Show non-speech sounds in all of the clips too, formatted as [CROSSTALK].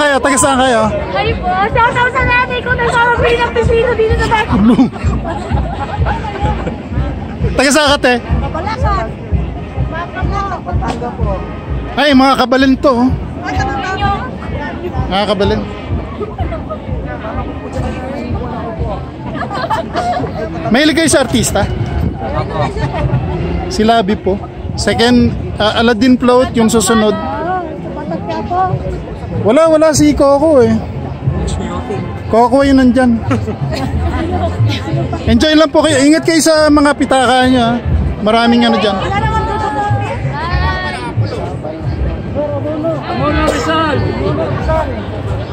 kayo? Taga saan kayo? Hi po. Shout out sa nanay ko. Nagpapabili ng pisino dito sa back. Taga saan ka, te? Kapalasan. Pampanga po. Ay, mga kabalin to. oh. Ay. Mga kabalin. Mahilig kayo sa artista? Si Labi po. Second, uh, Aladdin Float, yung susunod. Wala, wala si Coco eh. Coco yun nandyan. [LAUGHS] Enjoy lang po kayo. Ingat kayo sa mga pitaka nyo. ah. Maraming ano dyan.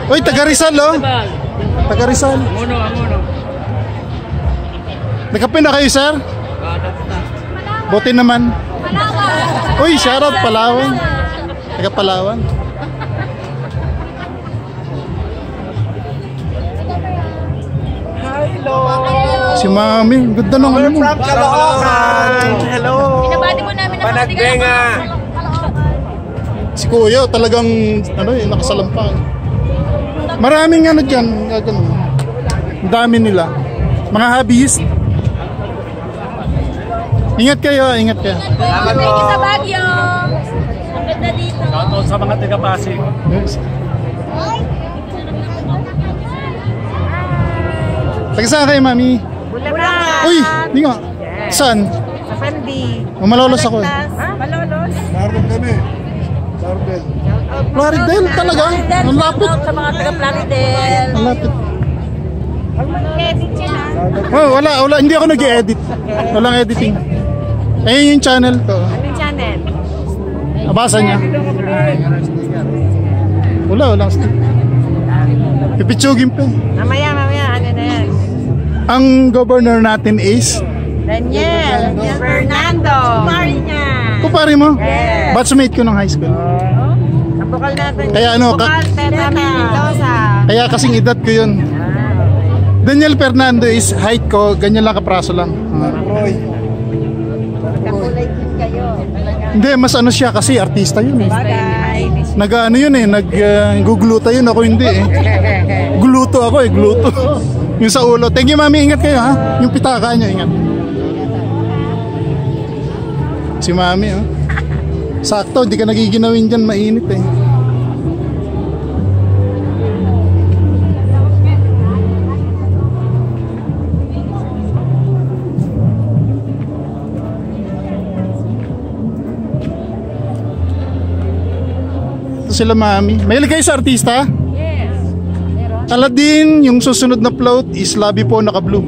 Uy, taga Rizal oh. Taga Rizal. Mono, amono. Nakape na kayo, sir? Buti naman. Uy, shoutout Palawan. Taga Palawan. Si Mami, ganda ng ano mo. Caloocan! Hello! Pinabati mo namin ang mga Panagbenga! Si Kuya, talagang ano eh, nakasalampang. Maraming ano dyan, ah, ganun. Ang dami nila. Mga hobbyist. Ingat kayo, ah, ingat kayo. Salamat Thank you po! sa Baguio. Ang ganda dito. Shoutout sa mga taga-Pasig. Yes. Taga saan kayo, Mami? Bulacan. Uy, di nga. Saan? Sa Fendi. Mamalolos ako eh. Ha? Malolos. Plaridel talaga? Ang lapit. Sa mga taga Plaridel. Ang lapit. Huwag mag-edit yan ha. Oh, wala, wala. Hindi ako nag-edit. Walang editing. Ayun yung channel to. Anong channel? Nabasa niya. Wala, walang stick. Pipitsugin pa. Mamaya, Ang governor natin is, Daniel. Fernando. Pari niya. kupare mo? Yes. Batchmate ko ng high school. Kapukal natin. Kaya ano, ka- Kapukal, Teta Mendoza. Kaya kasing edad ko yun. Daniel Fernando is height ko, ganyan lang kapraso lang. Ah. Kakulay din kayo. Hindi, mas ano siya kasi artista yun eh. Nag ano yun eh, nag uh, gugluta yun ako hindi eh. Gluto ako eh, gluto. Yung sa ulo. Thank you mami, ingat kayo ha. Yung pitaka niya, ingat. Si mami oh. Sakto, di ka nagiginawin dyan, mainit eh. Ito sila mami. Mahilig kayo sa artista? Aladdin, yung susunod na float is Labi po naka blue.